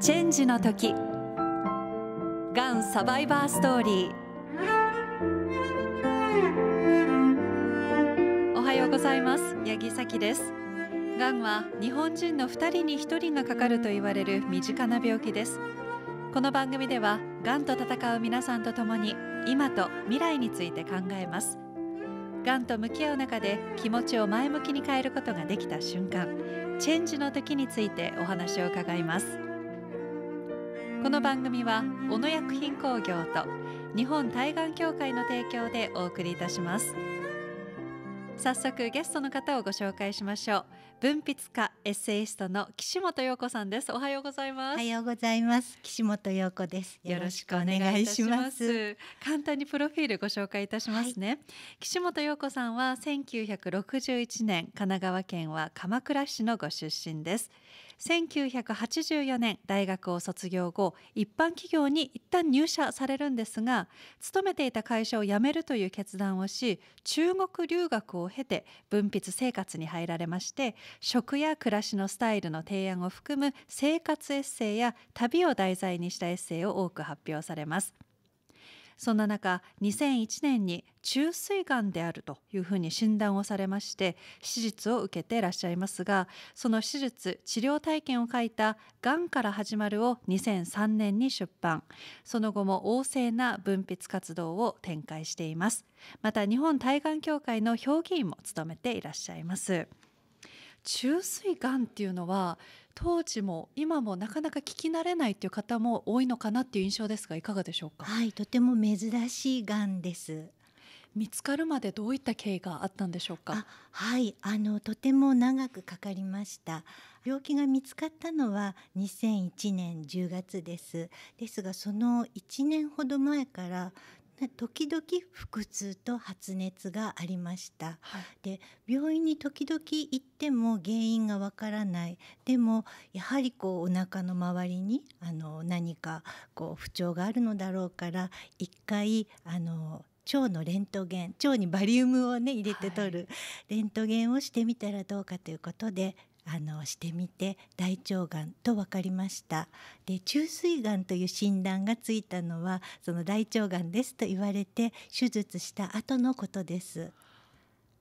チェンジの時。がんサバイバーストーリー。おはようございます。八木咲です。がんは日本人の2人に1人がかかると言われる身近な病気です。この番組ではがんと戦う皆さんと共に今と未来について考えます。がんと向き合う中で気持ちを前向きに変えることができた瞬間チェンジの時についてお話を伺います。この番組は小野薬品工業と日本対がん協会の提供でお送りいたします。早速ゲストの方をご紹介しましょう。文筆家エッセイストの岸本陽子さんです。おはようございます。おはようございます。岸本陽子です。よろしくお願いします。簡単にプロフィールご紹介いたしますね、はい、岸本陽子さんは1961年神奈川県は鎌倉市のご出身です1984年大学を卒業後一般企業に一旦入社されるんですが勤めていた会社を辞めるという決断をし中国留学を経て文筆生活に入られまして食や暮らしのスタイルの提案を含む生活エッセイや旅を題材にしたエッセイを多く発表されます。そんな中2001年に虫垂がんであるというふうに診断をされまして手術を受けていらっしゃいますがその手術治療体験を書いた「がんから始まる」を2003年に出版。その後も旺盛な文筆活動を展開しています。また日本対がん協会の評議員も務めていらっしゃいます。虫垂がんっていうのは当時も今もなかなか聞き慣れないという方も多いのかなっていう印象ですがいかがでしょうか？はいとても珍しいがんです。見つかるまでどういった経緯があったんでしょうか？はいあのとても長くかかりました。病気が見つかったのは2001年10月です。ですがその1年ほど前から時々腹痛と発熱がありました、はい、で病院に時々行っても原因がわからない。でもやはりこうお腹の周りにあの何かこう不調があるのだろうから一回あの腸のレントゲン腸にバリウムをね入れて取る、レントゲンをしてみたらどうかということであのしてみて大腸がんと分かりました。で虫垂がんという診断がついたのはその大腸がんですと言われて手術した後のことです。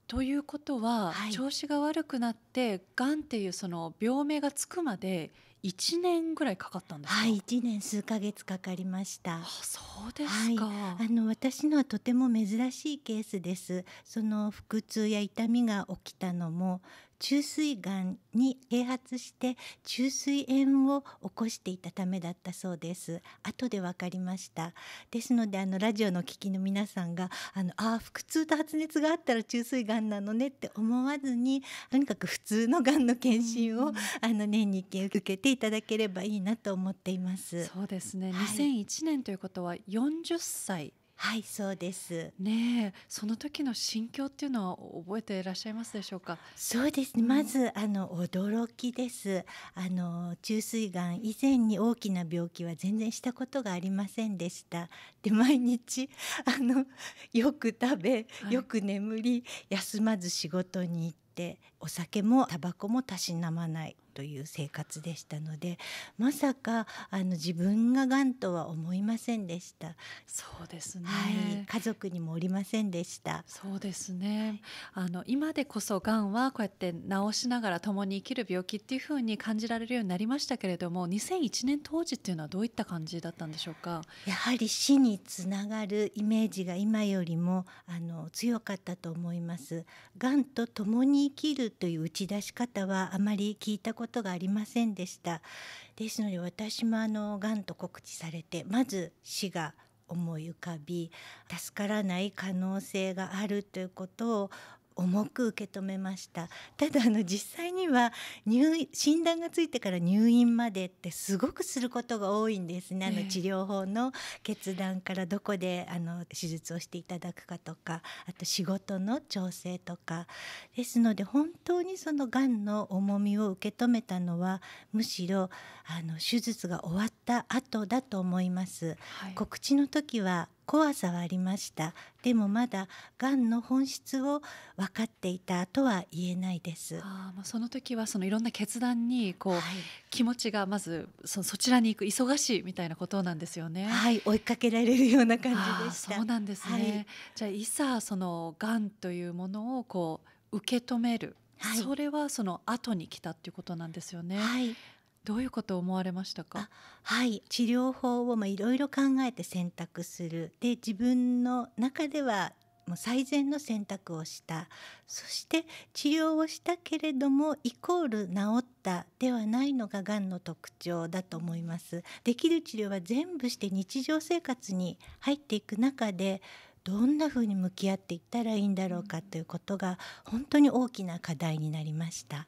ということは、はい、調子が悪くなってがんっていうその病名がつくまで1年ぐらいかかったんですはい1年数ヶ月かかりました。あそうですか、はい、あの私のはとても珍しいケースです。その腹痛や痛みが起きたのも虫垂がんに併発して虫垂炎を起こしていたためだったそうです。後で分かりました。ですのであのラジオの聞きの皆さんがあのあ腹痛と発熱があったら虫垂がんなのねって思わずにとにかく普通のがんの検診を、あの年に1件受けていただければいいなと思っています。そうですね、はい、2001年ということは40歳はいそうです。ねその時の心境っていうのは覚えていらっしゃいますでしょうか？そうですね、うん、まずあの驚きです。あの虫垂がん以前に大きな病気は全然したことがありませんでした。で毎日あのよく食べよく眠り、はい、休まず仕事に行ってお酒もタバコもたしなまないという生活でしたのでまさかあの自分ががんとは思いませんでした。そうですね、はい、家族にもおりませんでした。そうですね。あの今でこそがんはこうやって治しながら共に生きる病気っていうふうに感じられるようになりましたけれども2001年当時っていうのはどういった感じだったんでしょうか？やはり死につながるイメージが今よりもあの強かったと思います。がんと共に生きるという打ち出し方はあまり聞いたことことがありませんでした。ですので私もあのがんと告知されてまず死が思い浮かび助からない可能性があるということを重く受け止めました。ただあの実際には入診断がついてから入院までってすごくすることが多いんですね。あの治療法の決断からどこであの手術をしていただくかとかあと仕事の調整とか。ですので本当にそのがんの重みを受け止めたのはむしろあの手術が終わった後だと思います、はい、告知の時は怖さはありました。でもまだがんの本質を分かっていたとは言えないです。あまあその時はそのいろんな決断にこう、はい、気持ちがまずそそちらに行く忙しいみたいなことなんですよね。はい、追いかけられるような感じでした。そうなんですね、はい、じゃあいざそのがんというものをこう受け止める、はい、それはその後に来たっていうことなんですよね。はい、どういうことを思われましたか？はい。治療法をまあいろいろ考えて選択する。で自分の中ではもう最善の選択をした。そして治療をしたけれどもイコール治ったではないのががんの特徴だと思います。できる治療は全部して日常生活に入っていく中でどんなふうに向き合っていったらいいんだろうかということが本当に大きな課題になりました。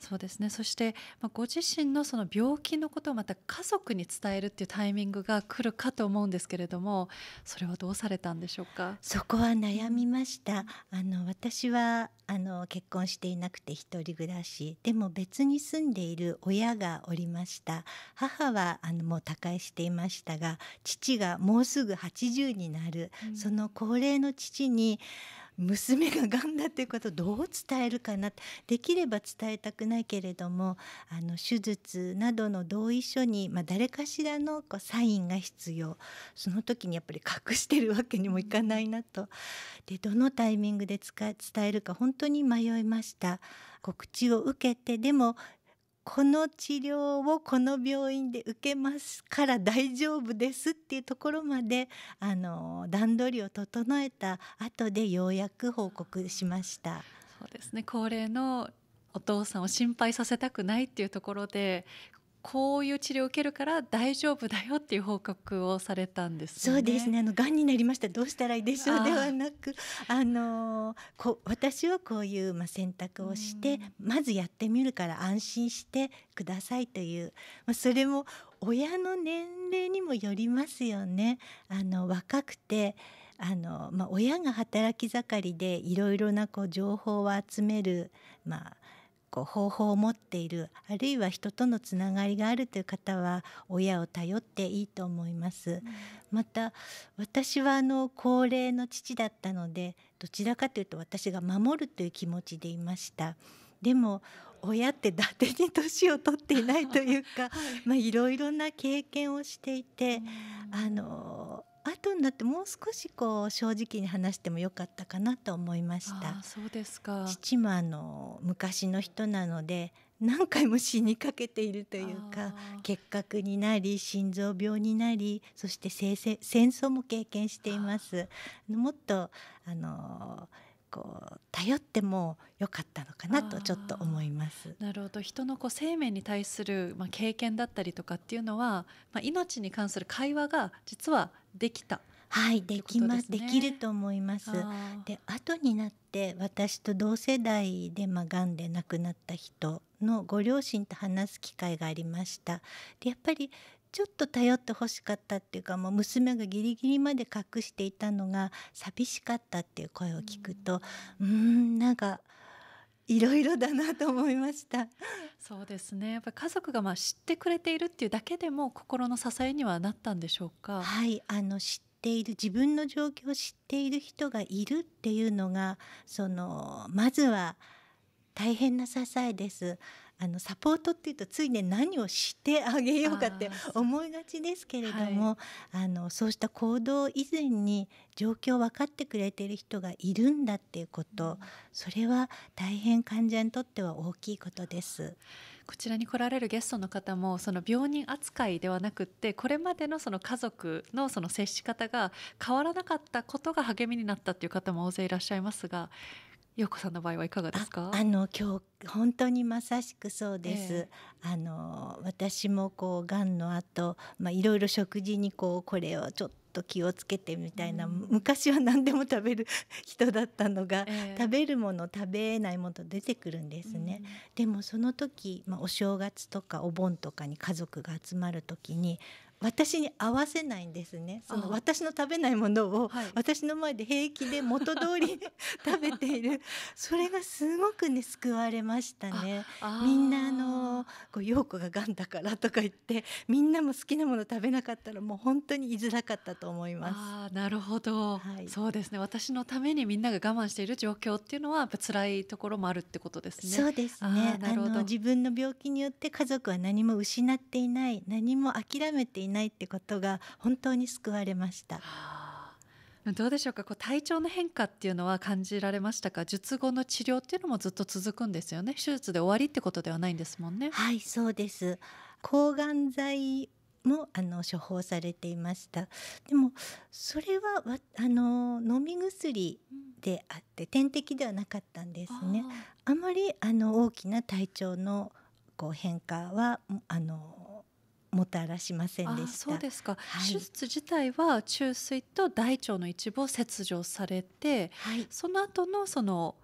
そうですね。そして、まあ、ご自身のその病気のことをまた家族に伝えるっていうタイミングが来るかと思うんですけれどもそれはどうされたんでしょうか？そこは悩みました。あの私はあの結婚していなくて一人暮らし。でも別に住んでいる親がおりました。母はあのもう他界していましたが父がもうすぐ80になる、うん、その高齢の父に娘ががんだっていうことをどう伝えるかなできれば伝えたくないけれどもあの手術などの同意書に、まあ、誰かしらのこうサインが必要その時にやっぱり隠してるわけにもいかないなとでどのタイミングで伝えるか本当に迷いました。告知を受けてでもこの治療をこの病院で受けますから大丈夫ですっていうところまであの段取りを整えた後でようやく報告しました。そうですね高齢のお父さんを心配させたくないっていうところでこういう治療を受けるから大丈夫だよっていう報告をされたんです、ね、そうですね。あの癌になりましたどうしたらいいでしょう？ではなく、あのこ私はこういうまあ選択をしてまずやってみるから安心してくださいという、まあそれも親の年齢にもよりますよね。あの若くて。あのまあ、親が働き盛りでいろいろなこう情報を集める、まあ、こう方法を持っているあるいは人とのつながりがあるという方は親を頼っていいと思います。うん、また私はあの高齢の父だったのでどちらかというと私が守るという気持ちでいました。でも親って伊達に年を取っていないというか、はい、まあいろいろな経験をしていて、あの後になってもう少しこう正直に話してもよかったかなと思いました。そうですか。父もあの昔の人なので何回も死にかけているというか結核になり心臓病になりそして戦争も経験しています。もっとあのこう頼ってもよかったのかなとちょっと思います。なるほど。人のこう生命に対する、まあ、経験だったりとかっていうのは、まあ、命に関する会話が実はできた。はいできますできると思います。で後になって私と同世代でまあ癌で亡くなった人のご両親と話す機会がありました。でやっぱりちょっと頼ってほしかったっていうかもう娘がギリギリまで隠していたのが寂しかったっていう声を聞くとうんなんかいろいろだなと思いました。そうですね。やっぱ家族がまあ知ってくれているっていうだけでも心の支えにはなったんでしょうか？はい。あの知っている自分の状況を知っている人がいるっていうのがそのまずは大変な支えです。あのサポートっていうとついね何をしてあげようかって思いがちですけれども、はい、あのそうした行動以前に状況を分かってくれている人がいるんだっていうこと、うん、それは大変患者にとっては大きいことです。こちらに来られるゲストの方もその病人扱いではなくってこれまでのその家族のその接し方が変わらなかったことが励みになったっていう方も大勢いらっしゃいますが陽子さんの場合はいかがですか？あの今日本当にまさしくそうです、えー、あの私もこうがんの後まあいろいろ食事にこうこれをちょっと気をつけてみたいな、うん、昔は何でも食べる人だったのが、えー、食べるもの食べないもの出てくるんですね、うん、でもその時、まあ、お正月とかお盆とかに家族が集まる時に私に合わせないんですね。その私の食べないものを私の前で平気で元通り 食べている。それがすごくね救われましたね。みんなあのこう陽子ががんだからとか言ってみんなも好きなもの食べなかったらもう本当に居づらかったと思います。あなるほど、はい、そうですね。私のためにみんなが我慢している状況っていうのはやっぱ辛いところもあるってことですね。そうですね。あの自分の病気によって家族は何も失っていない何も諦めていないってことが本当に救われました。はあ。どうでしょうか？こう体調の変化っていうのは感じられましたか？術後の治療っていうのもずっと続くんですよね？手術で終わりってことではないんですもんね。はいそうです。抗がん剤もあの処方されていました。でもそれはあの飲み薬であって点滴ではなかったんですね。あまりあの大きな体調のこう変化はあのもたらしませんでした。そうですか、はい、手術自体は中水と大腸の一部を切除されて、はい、その後のその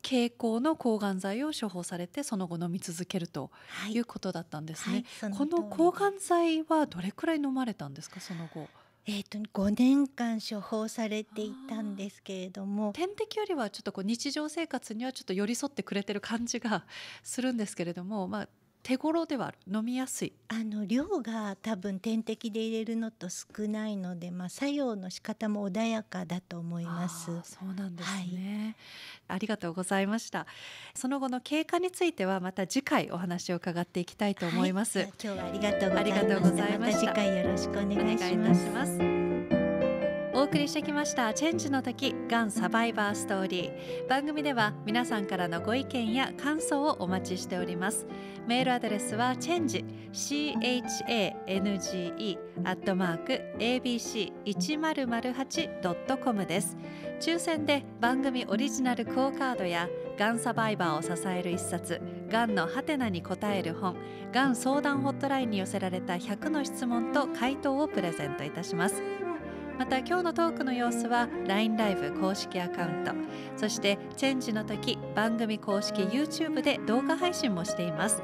経口の抗がん剤を処方されてその後飲み続けるとい。うことだったんですね、はい、この抗がん剤はどれくらい飲まれたんですか？その後。えーと、5年間処方されていたんですけれども。点滴よりはちょっとこう日常生活にはちょっと寄り添ってくれてる感じがするんですけれども、まあ、手頃ではある飲みやすい。あの量が多分点滴で入れるのと少ないので、まあ、作用の仕方も穏やかだと思います。そうなんですね、はい、ありがとうございました。その後の経過についてはまた次回お話を伺っていきたいと思います、はい、今日はありがとうございました。次回よろしくお願いします。お送りしてきましたチェンジの時がんサバイバーストーリー。番組では皆さんからのご意見や感想をお待ちしております。メールアドレスはチェンジ change アットマーク abc1008.com です。抽選で番組オリジナルクオカードやがんサバイバーを支える一冊がんのハテナに答える本がん相談ホットラインに寄せられた100の質問と回答をプレゼントいたします。また今日のトークの様子は LINE ライブ公式アカウントそしてチェンジの時番組公式 YouTube で動画配信もしています。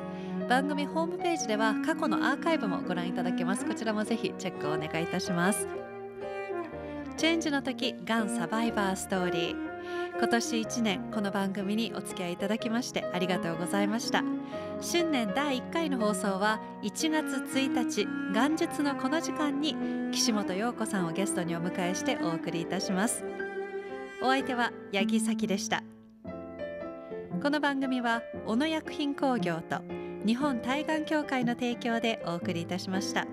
番組ホームページでは過去のアーカイブもご覧いただけます。こちらもぜひチェックをお願いいたします。チェンジの時がんサバイバーストーリー。今年1年この番組にお付き合いいただきましてありがとうございました。新年第1回の放送は1月1日元日のこの時間に岸本陽子さんをゲストにお迎えしてお送りいたします。お相手は八木咲でした。この番組は小野薬品工業と日本対岸協会の提供でお送りいたしました。